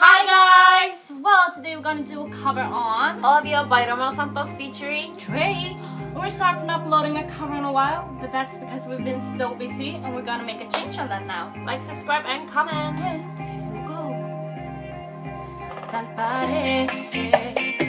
Hi guys! Well, today we're gonna do a cover on Odio by Romeo Santos featuring Drake. We're sorry for not uploading a cover in a while, but that's because we've been so busy and we're gonna make a change on that now. Like, subscribe, and comment. Here we go. Tal parece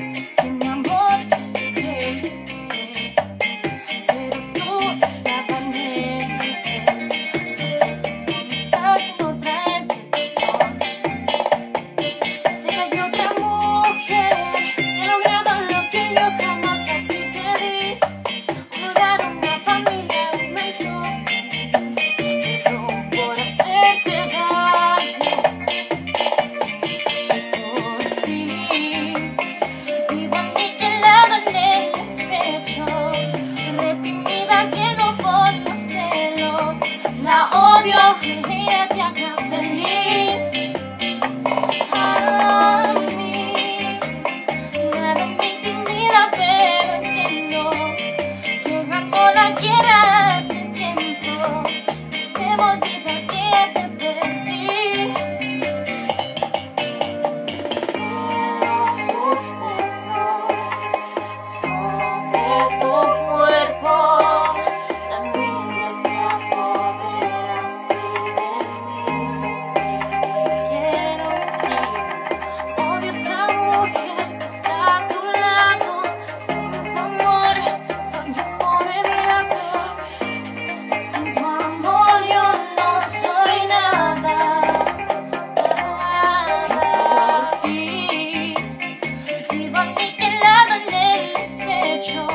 vivo aniquilado en el despecho,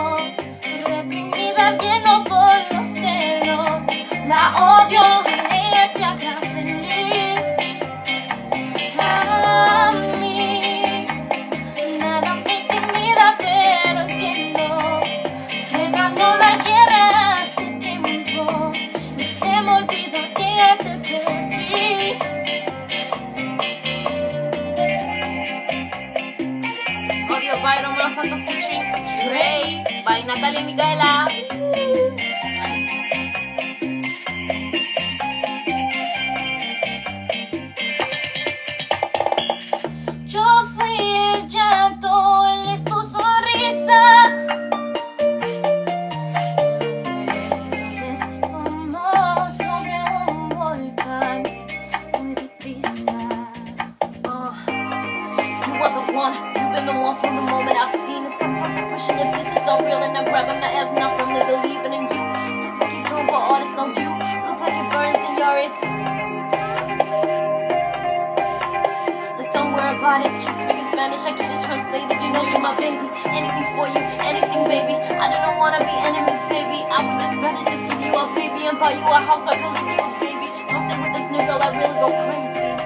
reprimida, lleno por los celos. La Drake by Natalia y Mikaela. Uh, you are the one, you've been the one from the moment I've seen I question if this is all real, and I grab the ass, and I'm firmly believing in you. Look like you're drunk, but all this know you. Look like it burns in yours. Look, don't worry about it. Keep speaking Spanish, I get it translated. You know you're my baby. Anything for you, anything, baby. I don't wanna be enemies, baby. I would just rather just give you a baby and buy you a house. I leave you a baby. Don't stay with this new girl, I really go crazy.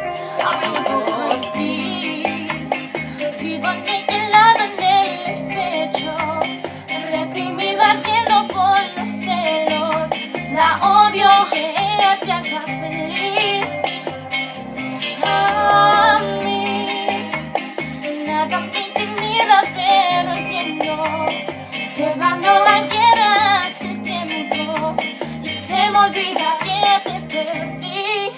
Por los celos. La odio, ella te haga feliz. A mí, nada me intimida, pero entiendo que ganó la guerra hace tiempo y se me olvida que te perdí.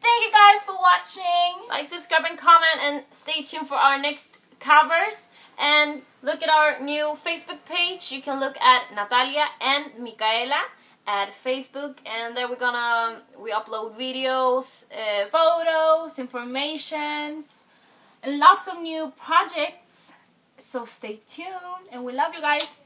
Thank you guys for watching. Like, subscribe, and comment, and stay tuned for our next covers. And look at our new Facebook page. You can look at Natalia and Mikaela at Facebook, and there we're gonna we upload videos, uh, photos, informations, and lots of new projects. So stay tuned, and we love you guys.